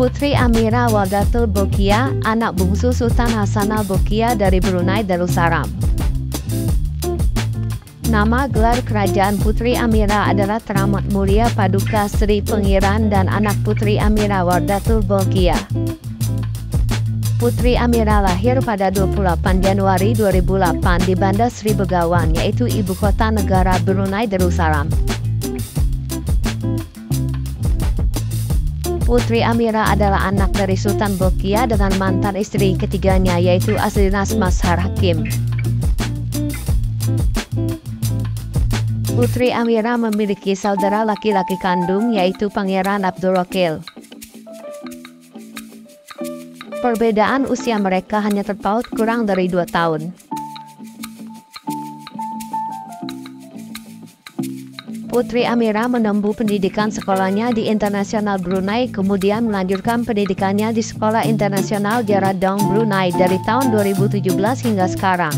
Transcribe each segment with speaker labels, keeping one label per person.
Speaker 1: Putri Amira Wadatul Bokia, anak bungsu Sultan Hasanal Bokia dari Brunei Darussalam. Nama gelar kerajaan Putri Amira adalah Teramat Mulia Paduka Sri Pengiran dan anak Putri Amira Wadatul Bokia. Putri Amira lahir pada 28 Januari 2008 di Bandar Sri Begawan yaitu ibu kota negara Brunei Darussalam. Putri Amira adalah anak dari Sultan Bokia dengan mantan istri ketiganya yaitu Aslinas Mashar Hakim. Putri Amira memiliki saudara laki-laki kandung yaitu Pangeran Abdul Wakil. Perbedaan usia mereka hanya terpaut kurang dari dua tahun. Putri Amira menempuh pendidikan sekolahnya di Internasional Brunei kemudian melanjutkan pendidikannya di Sekolah Internasional Jaradong Brunei dari tahun 2017 hingga sekarang.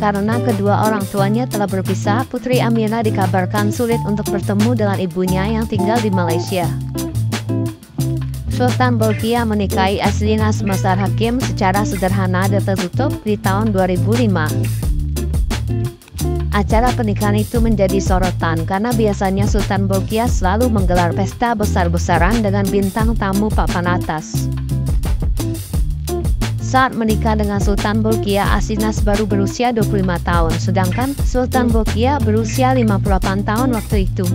Speaker 1: Karena kedua orang tuanya telah berpisah, Putri Amira dikabarkan sulit untuk bertemu dengan ibunya yang tinggal di Malaysia. Sultan Bolkiah menikahi Aslinas Masar Hakim secara sederhana dan tertutup di tahun 2005. Acara pernikahan itu menjadi sorotan karena biasanya Sultan Bolkiah selalu menggelar pesta besar-besaran dengan bintang tamu papan atas. Saat menikah dengan Sultan Bolkiah, Asinas baru berusia 25 tahun, sedangkan Sultan Bolkiah berusia 58 tahun waktu itu.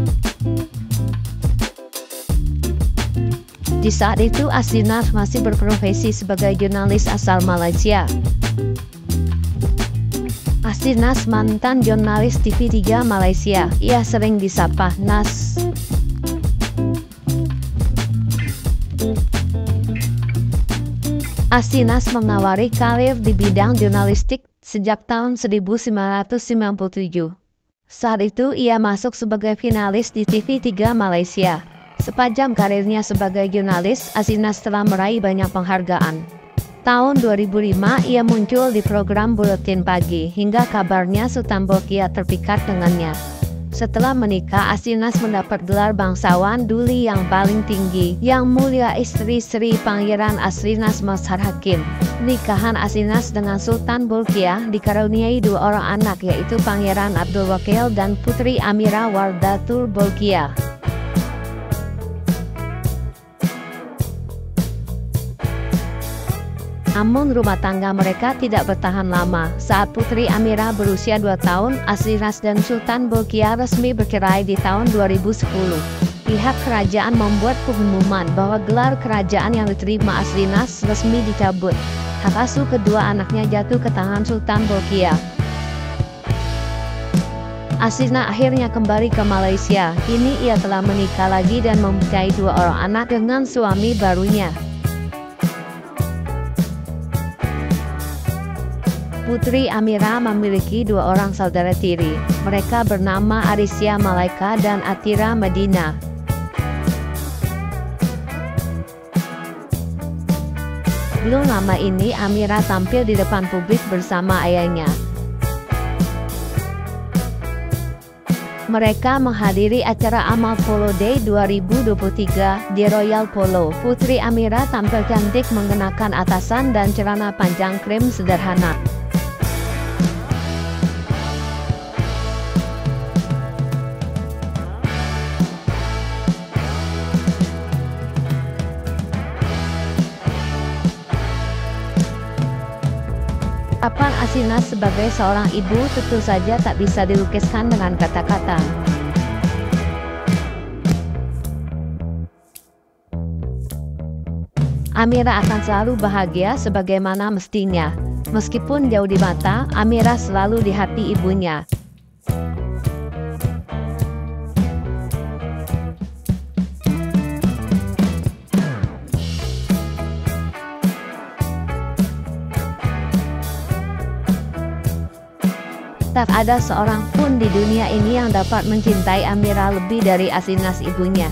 Speaker 1: Di saat itu, Asinas masih berprofesi sebagai jurnalis asal Malaysia. Pasti Nas mantan jurnalis TV3 Malaysia. Ia sering disapa Nas. Asinas mengawali karir di bidang jurnalistik sejak tahun 1997. Saat itu ia masuk sebagai finalis di TV3 Malaysia. Sepanjang karirnya sebagai jurnalis, Asinas telah meraih banyak penghargaan. Tahun 2005 ia muncul di program Buletin Pagi hingga kabarnya Sultan Bokia terpikat dengannya. Setelah menikah, Asinas mendapat gelar bangsawan Duli yang paling tinggi, yang mulia istri Sri Pangeran Aslinas Mashar Hakim. Nikahan Asinas dengan Sultan Bolkiah dikaruniai dua orang anak yaitu Pangeran Abdul Wakil dan Putri Amira Wardatul Bolkiah. Namun rumah tangga mereka tidak bertahan lama. Saat Putri Amira berusia 2 tahun, Aslinas dan Sultan Bolkiah resmi bercerai di tahun 2010. Pihak kerajaan membuat pengumuman bahwa gelar kerajaan yang diterima Aslinas resmi dicabut. Hak asuh kedua anaknya jatuh ke tangan Sultan Bolkiah. Asina akhirnya kembali ke Malaysia. Kini ia telah menikah lagi dan mempunyai dua orang anak dengan suami barunya. Putri Amira memiliki dua orang saudara tiri. Mereka bernama Arisya Malaika dan Atira Madina. Belum lama ini Amira tampil di depan publik bersama ayahnya. Mereka menghadiri acara Amal Polo Day 2023 di Royal Polo. Putri Amira tampil cantik mengenakan atasan dan celana panjang krim sederhana. Kapan Asina sebagai seorang ibu tentu saja tak bisa dilukiskan dengan kata-kata. Amira akan selalu bahagia sebagaimana mestinya. Meskipun jauh di mata, Amira selalu di hati ibunya. Tak ada seorang pun di dunia ini yang dapat mencintai Amira lebih dari Asinas ibunya.